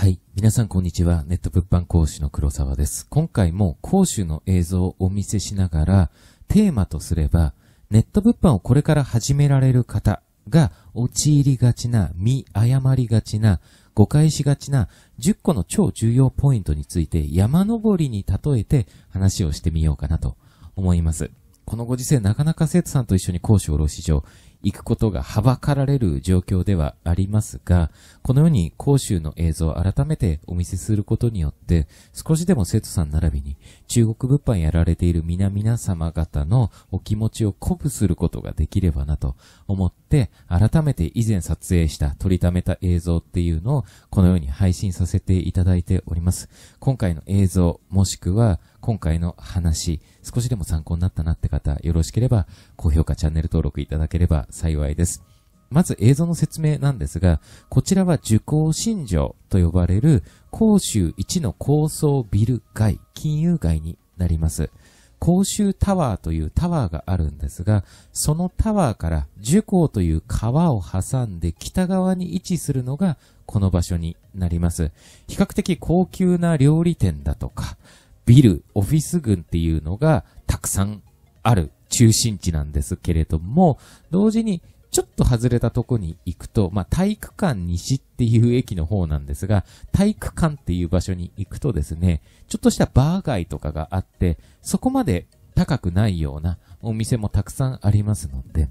はい。皆さんこんにちは。ネット物販講師の黒沢です。今回も講習の映像をお見せしながら、テーマとすれば、ネット物販をこれから始められる方が陥りがちな、見誤りがちな、誤解しがちな10個の超重要ポイントについて山登りに例えて話をしてみようかなと思います。このご時世なかなか生徒さんと一緒に講師を卸上行くことがはばかられる状況ではありますが、このように講習の映像を改めてお見せすることによって、少しでも生徒さん並びに中国物販やられている皆々様方のお気持ちを鼓舞することができればなと思って、改めて以前撮影した撮りためた映像っていうのをこのように配信させていただいております。今回の映像、もしくは今回の話、少しでも参考になったなって方、よろしければ高評価、チャンネル登録いただければ幸いです。まず映像の説明なんですが、こちらは受講信条と呼ばれる甲州一の高層ビル街、金融街になります。甲州タワーというタワーがあるんですが、そのタワーから樹港という川を挟んで北側に位置するのがこの場所になります。比較的高級な料理店だとか、ビル、オフィス群っていうのがたくさんある中心地なんですけれども、同時にちょっと外れたとこに行くと、まあ、体育館西っていう駅の方なんですが、体育館っていう場所に行くとですね、ちょっとしたバー街とかがあって、そこまで高くないようなお店もたくさんありますので、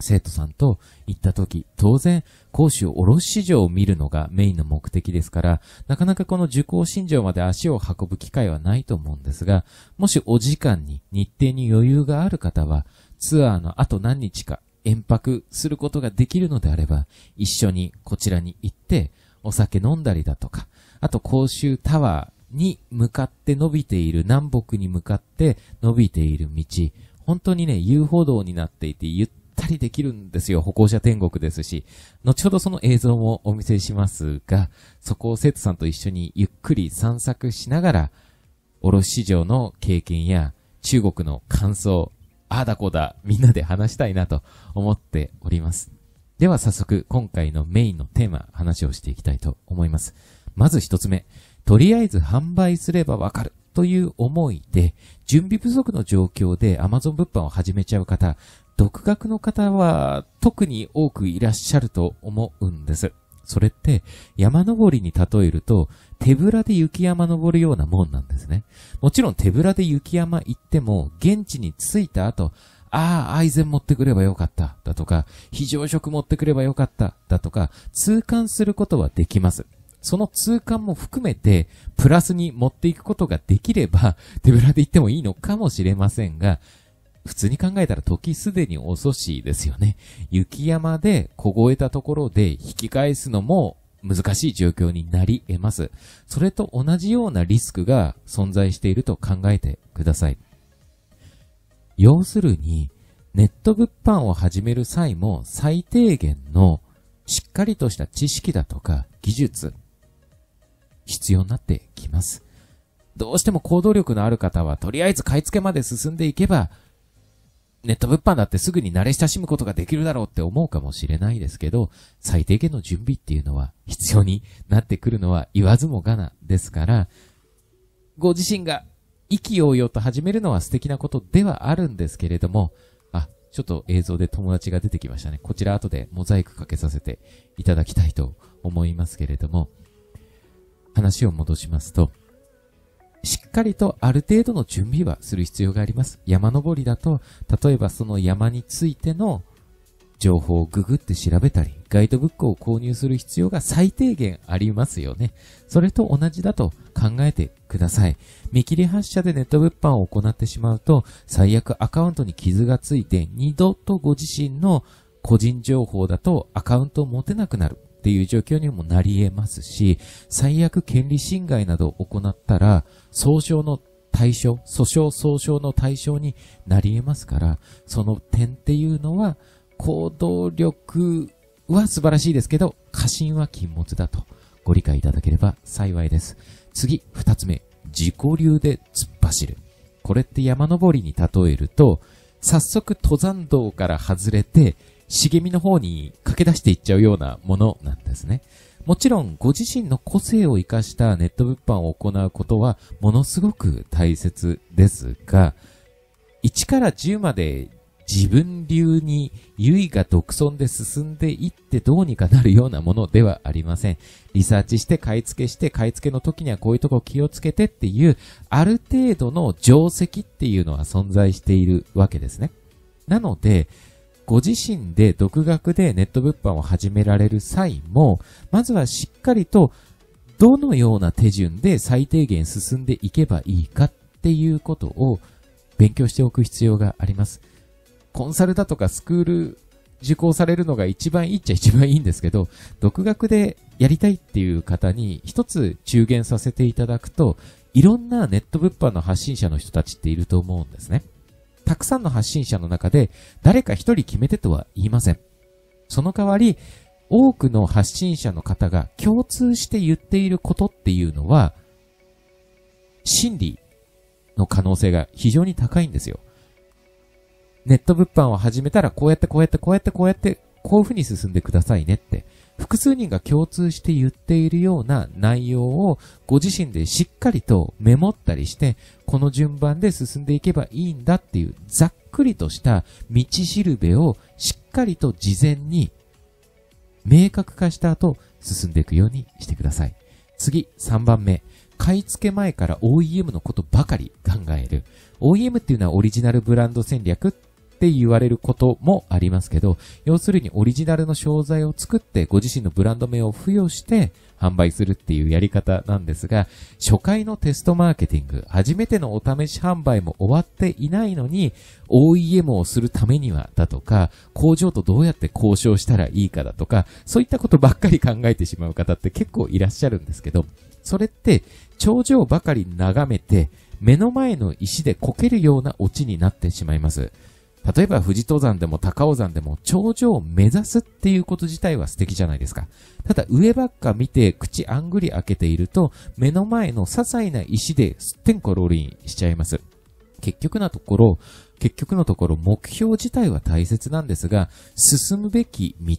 生徒さんと行った時、当然、講師を卸市場を見るのがメインの目的ですから、なかなかこの受講信条まで足を運ぶ機会はないと思うんですが、もしお時間に日程に余裕がある方は、ツアーのあと何日か遠泊することができるのであれば、一緒にこちらに行って、お酒飲んだりだとか、あと甲州タワーに向かって伸びている、南北に向かって伸びている道、本当にね、遊歩道になっていて、ゆっったりできるんですよ。歩行者天国ですし。後ほどその映像もお見せしますが、そこを生徒さんと一緒にゆっくり散策しながら、卸市場の経験や中国の感想、ああだこうだ、みんなで話したいなと思っております。では早速、今回のメインのテーマ、話をしていきたいと思います。まず一つ目、とりあえず販売すればわかるという思いで、準備不足の状況で Amazon 物販を始めちゃう方、独学の方は特に多くいらっしゃると思うんです。それって山登りに例えると手ぶらで雪山登るようなもんなんですね。もちろん手ぶらで雪山行っても現地に着いた後、ああ、愛禅持ってくればよかった、だとか、非常食持ってくればよかった、だとか、痛感することはできます。その痛感も含めて、プラスに持っていくことができれば、手ぶらで行ってもいいのかもしれませんが、普通に考えたら時すでに遅しいですよね。雪山で凍えたところで引き返すのも難しい状況になり得ます。それと同じようなリスクが存在していると考えてください。要するに、ネット物販を始める際も最低限のしっかりとした知識だとか技術、必要になってきます。どうしても行動力のある方はとりあえず買い付けまで進んでいけばネット物販だってすぐに慣れ親しむことができるだろうって思うかもしれないですけど、最低限の準備っていうのは必要になってくるのは言わずもがなですから、ご自身が意気揚々と始めるのは素敵なことではあるんですけれども、あ、ちょっと映像で友達が出てきましたね。こちら後でモザイクかけさせていただきたいと思いますけれども、話を戻しますと、しっかりとある程度の準備はする必要があります。山登りだと、例えばその山についての情報をググって調べたり、ガイドブックを購入する必要が最低限ありますよね。それと同じだと考えてください。見切り発車でネット物販を行ってしまうと、最悪アカウントに傷がついて、二度とご自身の個人情報だとアカウントを持てなくなる。っていう状況にもなり得ますし、最悪権利侵害などを行ったら、訴訟の対象、訴訟訴訟の対象になり得ますから、その点っていうのは、行動力は素晴らしいですけど、過信は禁物だとご理解いただければ幸いです。次、二つ目、自己流で突っ走る。これって山登りに例えると、早速登山道から外れて、茂みの方に駆け出していっちゃうようなものなんですね。もちろん、ご自身の個性を活かしたネット物販を行うことは、ものすごく大切ですが、1から10まで自分流に唯が独尊で進んでいってどうにかなるようなものではありません。リサーチして買い付けして買い付けの時にはこういうとこ気をつけてっていうある程度の定石っていうのは存在しているわけですね。なので、ご自身で独学でネット物販を始められる際も、まずはしっかりとどのような手順で最低限進んでいけばいいかっていうことを勉強しておく必要があります。コンサルだとかスクール受講されるのが一番いいっちゃ一番いいんですけど、独学でやりたいっていう方に一つ中言させていただくと、いろんなネット物販の発信者の人たちっていると思うんですね。たくさんの発信者の中で誰か一人決めてとは言いません。その代わり、多くの発信者の方が共通して言っていることっていうのは、真理の可能性が非常に高いんですよ。ネット物販を始めたらこうやってこうやってこうやってこうやってこういう風に進んでくださいねって、複数人が共通して言っているような内容をご自身でしっかりとメモったりして、この順番で進んでいけばいいんだっていうざっくりとした道しるべをしっかりと事前に明確化した後進んでいくようにしてください。次、3番目。買い付け前から OEM のことばかり考える。OEM っていうのはオリジナルブランド戦略って言われることもありますけど、要するにオリジナルの商材を作ってご自身のブランド名を付与して販売するっていうやり方なんですが、初回のテストマーケティング、初めてのお試し販売も終わっていないのに、OEM をするためにはだとか、工場とどうやって交渉したらいいかだとか、そういったことばっかり考えてしまう方って結構いらっしゃるんですけど、それって頂上ばかり眺めて、目の前の石でこけるようなオチになってしまいます。例えば富士登山でも高尾山でも頂上を目指すっていうこと自体は素敵じゃないですか。ただ上ばっか見て口あんぐり開けていると目の前の些細な石ですってんころりんしちゃいます。結局のところ、結局のところ目標自体は大切なんですが、進むべき道、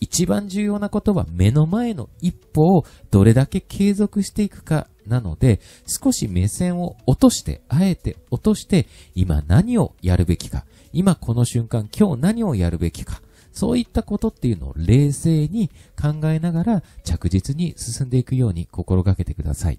一番重要なことは目の前の一歩をどれだけ継続していくかなので、少し目線を落として、あえて落として、今何をやるべきか。今この瞬間、今日何をやるべきか。そういったことっていうのを冷静に考えながら着実に進んでいくように心がけてください。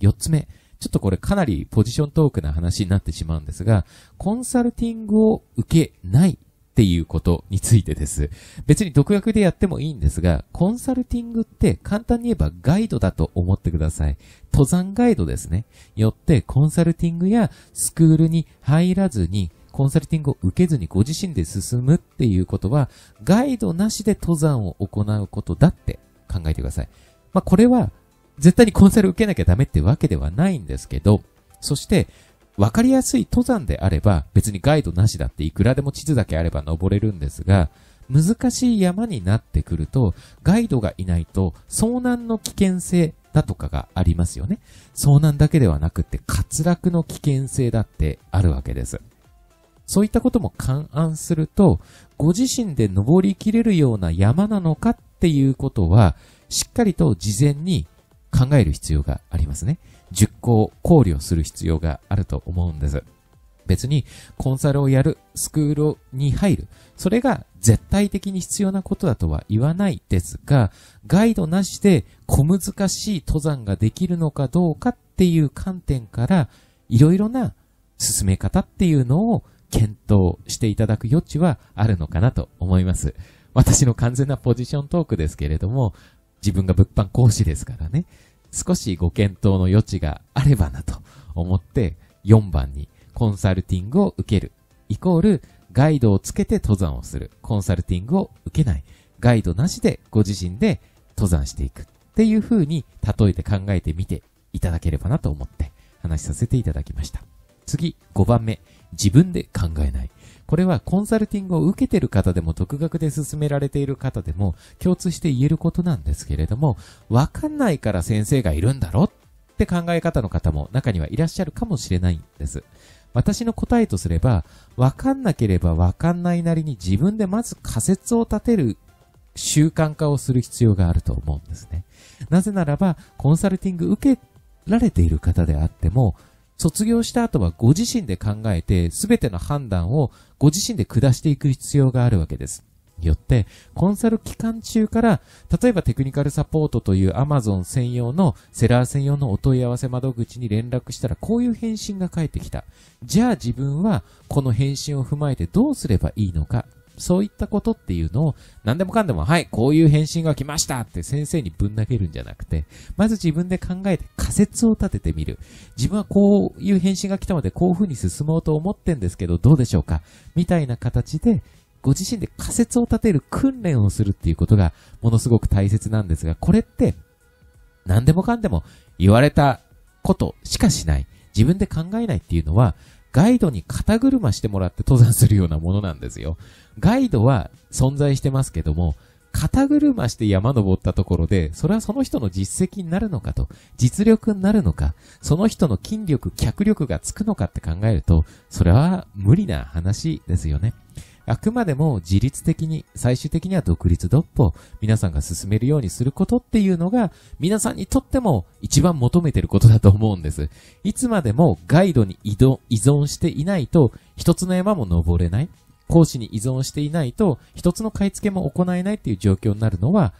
四つ目。ちょっとこれかなりポジショントークな話になってしまうんですが、コンサルティングを受けないっていうことについてです。別に独学でやってもいいんですが、コンサルティングって簡単に言えばガイドだと思ってください。登山ガイドですね。よってコンサルティングやスクールに入らずにコンサルティングを受けずにご自身で進むっていうことは、ガイドなしで登山を行うことだって考えてください。まあ、これは、絶対にコンサル受けなきゃダメってわけではないんですけど、そして、わかりやすい登山であれば、別にガイドなしだっていくらでも地図だけあれば登れるんですが、難しい山になってくると、ガイドがいないと遭難の危険性だとかがありますよね。遭難だけではなくって滑落の危険性だってあるわけです。そういったことも勘案すると、ご自身で登りきれるような山なのかっていうことは、しっかりと事前に考える必要がありますね。熟考、考慮する必要があると思うんです。別にコンサルをやる、スクールに入る、それが絶対的に必要なことだとは言わないですが、ガイドなしで小難しい登山ができるのかどうかっていう観点から、いろいろな進め方っていうのを検討していただく余地はあるのかなと思います。私の完全なポジショントークですけれども、自分が物販講師ですからね、少しご検討の余地があればなと思って4番にコンサルティングを受けるイコールガイドをつけて登山をする。コンサルティングを受けない。ガイドなしでご自身で登山していく。っていう風に例えて考えてみていただければなと思って話させていただきました。次、5番目。自分で考えない。これはコンサルティングを受けてる方でも独学で進められている方でも共通して言えることなんですけれども、わかんないから先生がいるんだろって考え方の方も中にはいらっしゃるかもしれないんです。私の答えとすれば、わかんなければわかんないなりに自分でまず仮説を立てる習慣化をする必要があると思うんですね。なぜならば、コンサルティング受けられている方であっても、卒業した後はご自身で考えて、すべての判断をご自身で下していく必要があるわけです。よって、コンサル期間中から、例えばテクニカルサポートという Amazon 専用の、セラー専用のお問い合わせ窓口に連絡したら、こういう返信が返ってきた。じゃあ自分は、この返信を踏まえてどうすればいいのか。そういったことっていうのを、何でもかんでも、はい、こういう返信が来ましたって先生にぶん投げるんじゃなくて、まず自分で考えて仮説を立ててみる。自分はこういう返信が来たので、こういう風に進もうと思ってんですけど、どうでしょうか？みたいな形で、ご自身で仮説を立てる訓練をするっていうことが、ものすごく大切なんですが、これって、何でもかんでも言われたことしかしない。自分で考えないっていうのは、ガイドに肩車してもらって登山するようなものなんですよ。ガイドは存在してますけども、肩車して山登ったところで、それはその人の実績になるのかと、実力になるのか、その人の筋力、脚力がつくのかって考えると、それは無理な話ですよね。あくまでも自律的に、最終的には独立独歩、皆さんが進めるようにすることっていうのが、皆さんにとっても一番求めてることだと思うんです。いつまでもガイドに依存していないと、一つの山も登れない。講師に依存していないと、一つの買い付けも行えないっていう状況になるのは、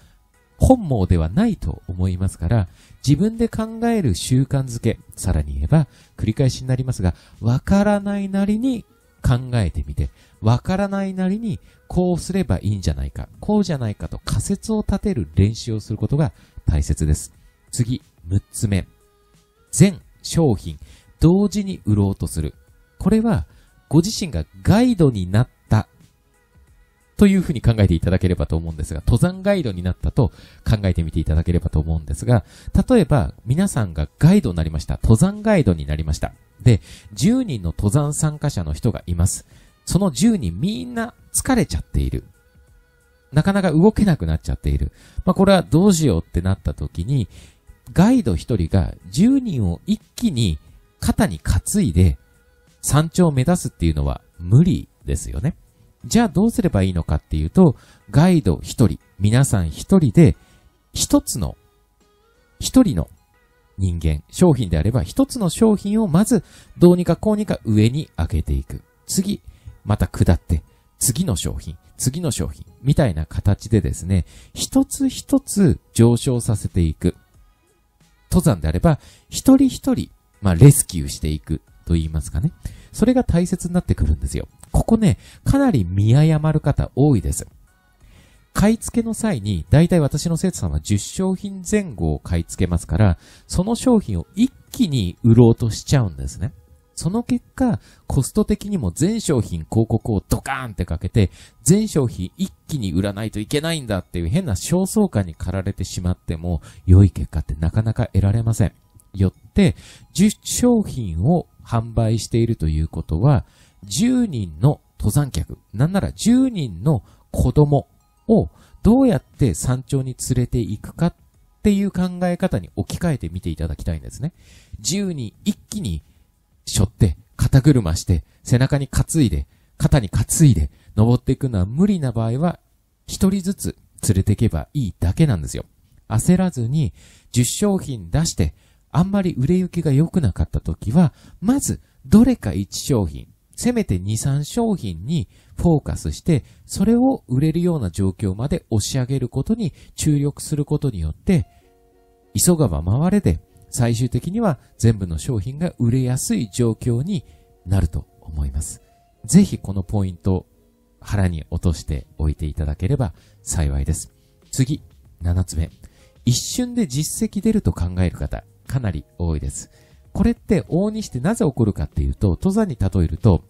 本望ではないと思いますから、自分で考える習慣づけ、さらに言えば、繰り返しになりますが、わからないなりに考えてみて、わからないなりに、こうすればいいんじゃないか、こうじゃないかと仮説を立てる練習をすることが大切です。次、6つ目。全商品、同時に売ろうとする。これは、ご自身がガイドになっというふうに考えていただければと思うんですが、登山ガイドになったと考えてみていただければと思うんですが、例えば皆さんがガイドになりました。登山ガイドになりました。で、10人の登山参加者の人がいます。その10人みんな疲れちゃっている。なかなか動けなくなっちゃっている。まあ、これはどうしようってなった時に、ガイド1人が10人を一気に肩に担いで山頂を目指すっていうのは無理ですよね。じゃあどうすればいいのかっていうと、ガイド1人、皆さん1人で、1つの、1人の人間、商品であれば1つの商品をまずどうにかこうにか上に上げていく。次、また下って、次の商品、次の商品、みたいな形でですね、一つ一つ上昇させていく。登山であれば、一人一人、まあ、レスキューしていくと言いますかね。それが大切になってくるんですよ。ここね、かなり見誤る方多いです。買い付けの際に、だいたい私の生徒さんは10商品前後を買い付けますから、その商品を一気に売ろうとしちゃうんですね。その結果、コスト的にも全商品広告をドカーンってかけて、全商品一気に売らないといけないんだっていう変な焦燥感に駆られてしまっても、良い結果ってなかなか得られません。よって、10商品を販売しているということは、10人の登山客、なんなら10人の子供をどうやって山頂に連れて行くかっていう考え方に置き換えてみていただきたいんですね。10人一気に背負って、肩車して、背中に担いで、肩に担いで、登っていくのは無理な場合は、一人ずつ連れていけばいいだけなんですよ。焦らずに、10商品出して、あんまり売れ行きが良くなかった時は、まず、どれか1商品、せめて2、3商品にフォーカスして、それを売れるような状況まで押し上げることに注力することによって、急がば回れで最終的には全部の商品が売れやすい状況になると思います。ぜひこのポイント腹に落としておいていただければ幸いです。次、7つ目。一瞬で実績出ると考える方、かなり多いです。これって往々にしてなぜ起こるかっていうと、登山に例えると、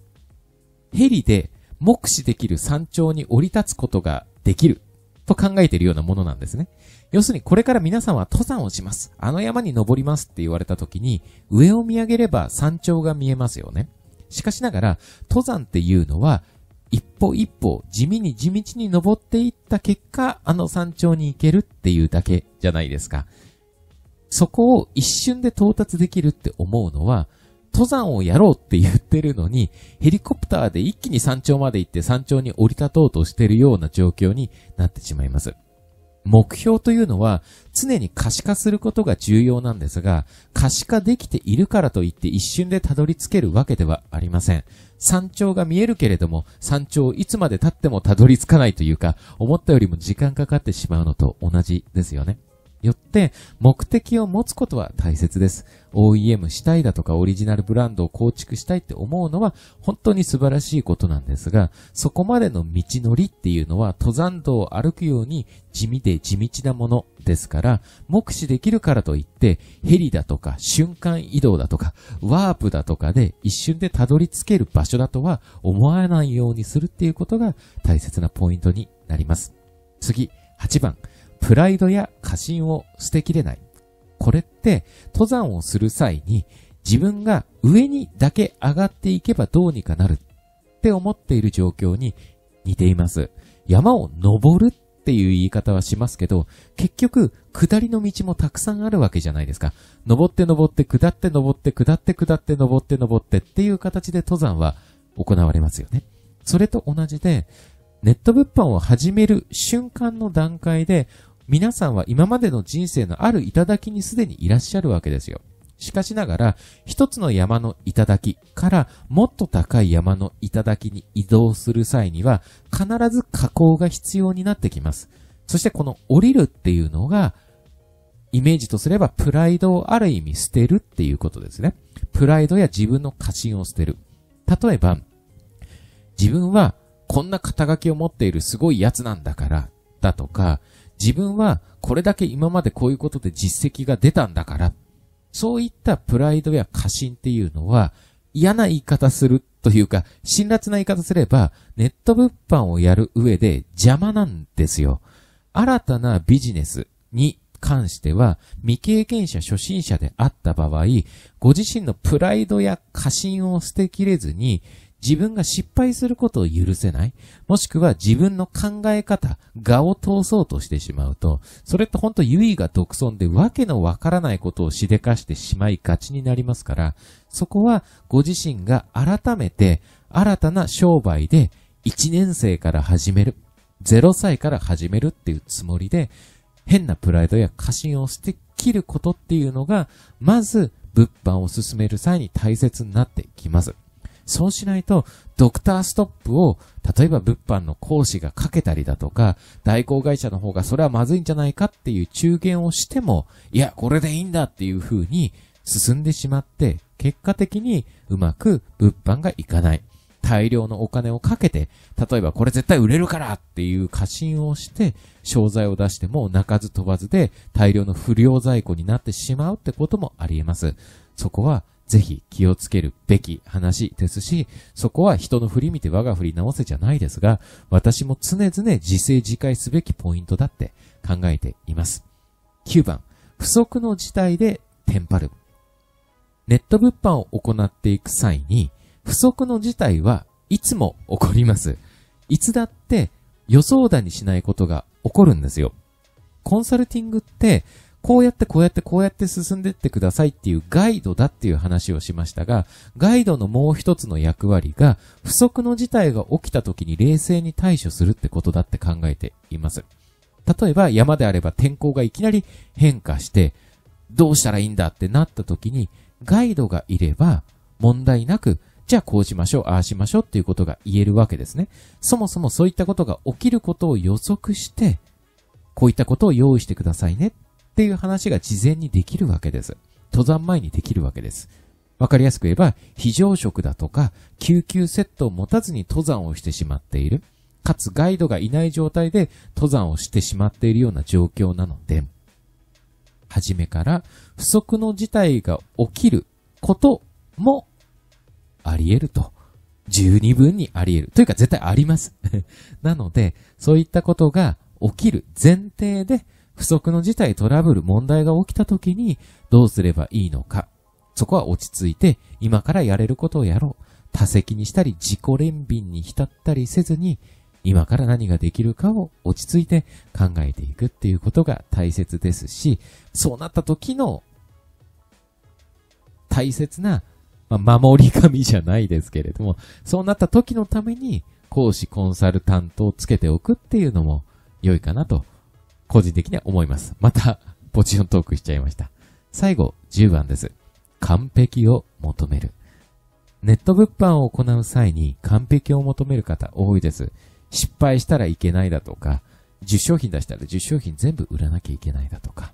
ヘリで目視できる山頂に降り立つことができると考えているようなものなんですね。要するにこれから皆さんは登山をします。あの山に登りますって言われた時に、上を見上げれば山頂が見えますよね。しかしながら、登山っていうのは、一歩一歩地味に地道に登っていった結果、あの山頂に行けるっていうだけじゃないですか。そこを一瞬で到達できるって思うのは、登山をやろうって言ってるのに、ヘリコプターで一気に山頂まで行って山頂に降り立とうとしてるような状況になってしまいます。目標というのは常に可視化することが重要なんですが、可視化できているからといって一瞬でたどり着けるわけではありません。山頂が見えるけれども、山頂いつまで経ってもたどり着かないというか、思ったよりも時間かかってしまうのと同じですよね。よって、目的を持つことは大切です。OEM したいだとかオリジナルブランドを構築したいって思うのは本当に素晴らしいことなんですが、そこまでの道のりっていうのは登山道を歩くように地味で地道なものですから、目視できるからといって、ヘリだとか瞬間移動だとか、ワープだとかで一瞬でたどり着ける場所だとは思わないようにするっていうことが大切なポイントになります。次、8番。プライドや過信を捨てきれない。これって、登山をする際に、自分が上にだけ上がっていけばどうにかなるって思っている状況に似ています。山を登るっていう言い方はしますけど、結局、下りの道もたくさんあるわけじゃないですか。登って登って下って登って下って下って登って登ってっていう形で登山は行われますよね。それと同じで、ネット物販を始める瞬間の段階で、皆さんは今までの人生のある頂にすでにいらっしゃるわけですよ。しかしながら、一つの山の頂からもっと高い山の頂に移動する際には、必ず加工が必要になってきます。そしてこの降りるっていうのが、イメージとすればプライドをある意味捨てるっていうことですね。プライドや自分の過信を捨てる。例えば、自分はこんな肩書きを持っているすごいやつなんだから、だとか、自分はこれだけ今までこういうことで実績が出たんだから、そういったプライドや過信っていうのは嫌な言い方するというか、辛辣な言い方すれば、ネット物販をやる上で邪魔なんですよ。新たなビジネスに関しては、未経験者初心者であった場合、ご自身のプライドや過信を捨てきれずに、自分が失敗することを許せない。もしくは自分の考え方、画を通そうとしてしまうと、それってほんと優位が独尊でわけのわからないことをしでかしてしまいがちになりますから、そこはご自身が改めて新たな商売で1年生から始める。0歳から始めるっていうつもりで、変なプライドや過信を捨て切ることっていうのが、まず物販を進める際に大切になってきます。そうしないと、ドクターストップを、例えば物販の講師がかけたりだとか、代行会社の方がそれはまずいんじゃないかっていう中言をしても、いや、これでいいんだっていう風に進んでしまって、結果的にうまく物販がいかない。大量のお金をかけて、例えばこれ絶対売れるからっていう過信をして、商材を出しても泣かず飛ばずで大量の不良在庫になってしまうってこともあり得ます。そこはぜひ気をつけるべき話ですし、そこは人の振り見て我が振り直せじゃないですが、私も常々自制自戒すべきポイントだって考えています。9番、不足の事態でテンパる。ネット物販を行っていく際に、不足の事態はいつも起こります。いつだって予想だにしないことが起こるんですよ。コンサルティングってこうやってこうやってこうやって進んでってくださいっていうガイドだっていう話をしましたが、ガイドのもう一つの役割が、不測の事態が起きた時に冷静に対処するってことだって考えています。例えば山であれば天候がいきなり変化して、どうしたらいいんだってなった時に、ガイドがいれば問題なく、じゃあこうしましょう、ああしましょうっていうことが言えるわけですね。そもそもそういったことが起きることを予測して、こういったことを用意してくださいねっていう話が事前にできるわけです。登山前にできるわけです。わかりやすく言えば、非常食だとか、救急セットを持たずに登山をしてしまっている。かつガイドがいない状態で登山をしてしまっているような状況なので、初めから不測の事態が起きることもあり得ると。十二分にあり得る。というか絶対あります。なので、そういったことが起きる前提で不測の事態、トラブル、問題が起きた時にどうすればいいのか。そこは落ち着いて、今からやれることをやろう。多責にしたり、自己憐憫に浸ったりせずに、今から何ができるかを落ち着いて考えていくっていうことが大切ですし、そうなった時の大切なまあ、守り神じゃないですけれども、そうなった時のために、講師コンサルタントをつけておくっていうのも良いかなと、個人的には思います。また、ポジショントークしちゃいました。最後、10番です。完璧を求める。ネット物販を行う際に完璧を求める方多いです。失敗したらいけないだとか、10商品出したら10商品全部売らなきゃいけないだとか、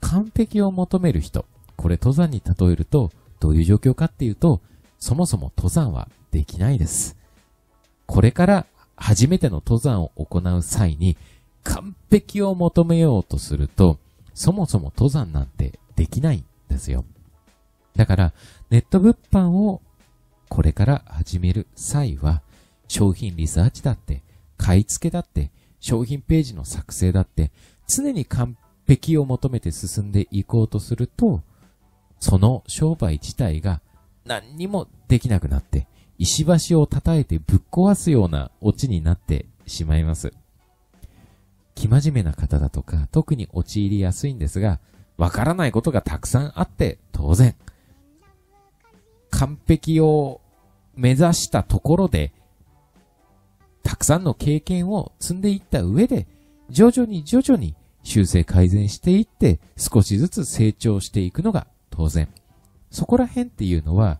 完璧を求める人、これ登山に例えるとどういう状況かっていうと、そもそも登山はできないです。これから初めての登山を行う際に完璧を求めようとすると、そもそも登山なんてできないんですよ。だから、ネット物販をこれから始める際は、商品リサーチだって、買い付けだって、商品ページの作成だって、常に完璧を求めて進んでいこうとすると、その商売自体が何にもできなくなって、石橋を叩いてぶっ壊すようなオチになってしまいます。生真面目な方だとか、特に陥りやすいんですが、わからないことがたくさんあって当然。完璧を目指したところで、たくさんの経験を積んでいった上で、徐々に徐々に修正改善していって、少しずつ成長していくのが当然。そこら辺っていうのは、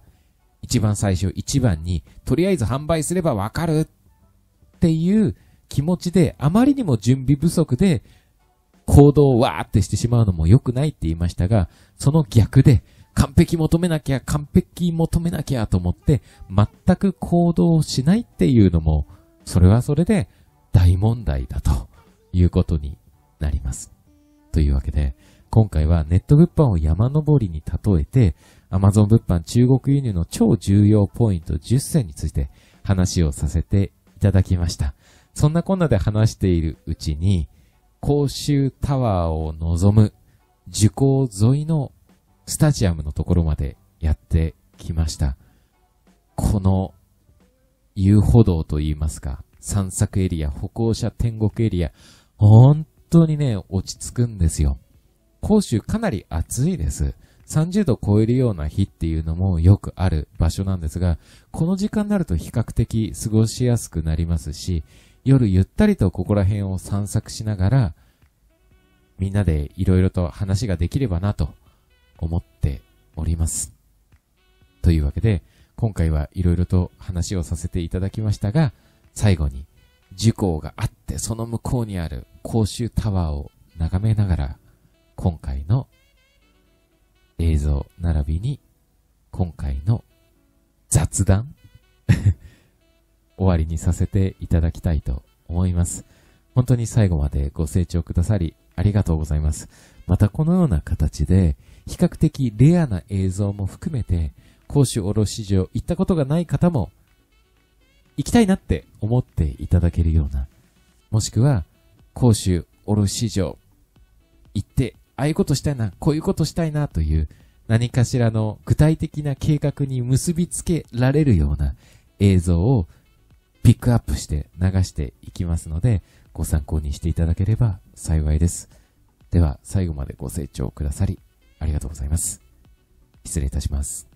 一番最初一番に、とりあえず販売すればわかるっていう気持ちで、あまりにも準備不足で、行動をわーってしてしまうのも良くないって言いましたが、その逆で、完璧求めなきゃ、完璧求めなきゃと思って、全く行動しないっていうのも、それはそれで大問題だということになります。というわけで、今回はネット物販を山登りに例えて、Amazon 物販中国輸入の超重要ポイント10選について話をさせていただきました。そんなこんなで話しているうちに、甲州タワーを望む樹高沿いのスタジアムのところまでやってきました。この遊歩道といいますか、散策エリア、歩行者天国エリア、本当にね、落ち着くんですよ。甲州かなり暑いです。30度超えるような日っていうのもよくある場所なんですが、この時間になると比較的過ごしやすくなりますし、夜ゆったりとここら辺を散策しながら、みんなで色々と話ができればなと思っております。というわけで、今回は色々と話をさせていただきましたが、最後に、樹高があってその向こうにある甲州タワーを眺めながら、今回の映像並びに今回の雑談終わりにさせていただきたいと思います。本当に最後までご清聴くださりありがとうございます。またこのような形で比較的レアな映像も含めて甲州卸場行ったことがない方も行きたいなって思っていただけるようなもしくは甲州卸場行ってああいうことしたいな、こういうことしたいなという何かしらの具体的な計画に結びつけられるような映像をピックアップして流していきますので、ご参考にしていただければ幸いです。では、最後までご清聴くださり、ありがとうございます。失礼いたします。